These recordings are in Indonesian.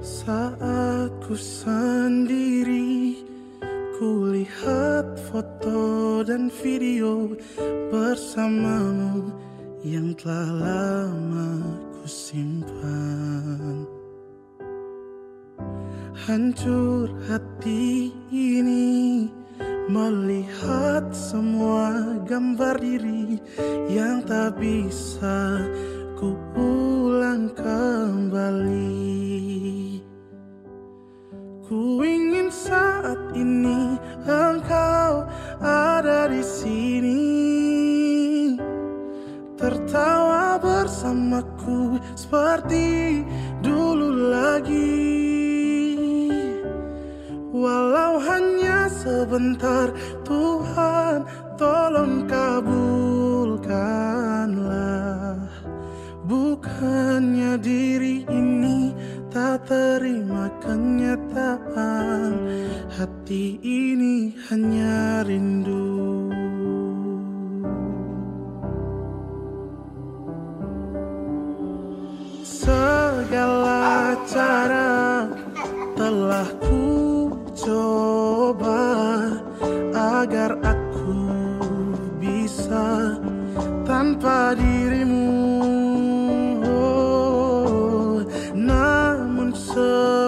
Saat ku sendiri Kulihat foto dan video bersamamu yang telah lama ku simpan. Hancur hati ini Melihat semua gambar diri yang tak bisa ku ulang kembali di sini. Tertawa bersamaku seperti dulu lagi. Walau hanya sebentar Tuhan tolong kabulkanlah. Bukannya diri ini tak terima kenyataan Hati ini hanya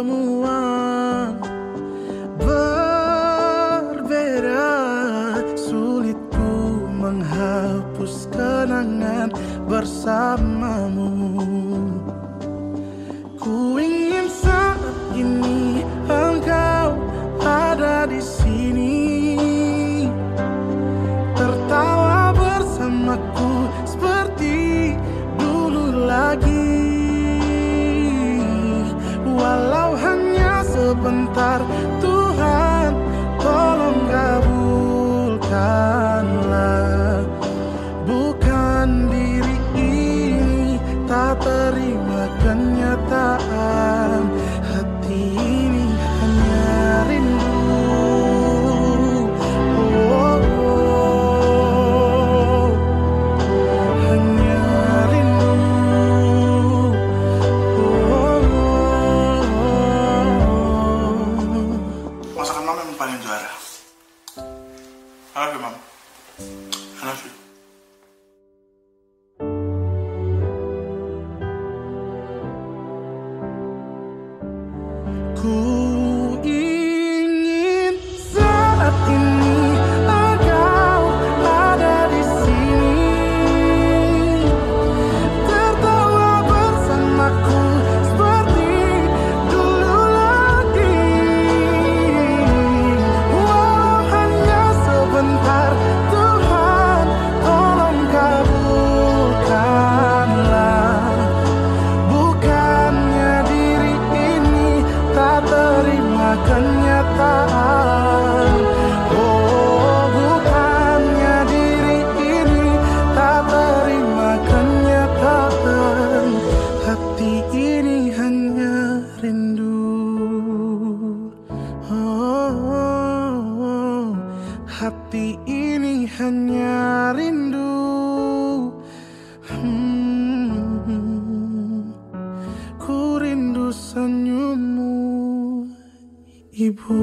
semua berbeda. Sulit ku menghapus kenangan bersamamu hanya sebentar 빠진 줄 알아. 알았어, 맘. 하나씩. cool. Hati ini hanya rindu Hmm. Ku rindu senyummu Ibu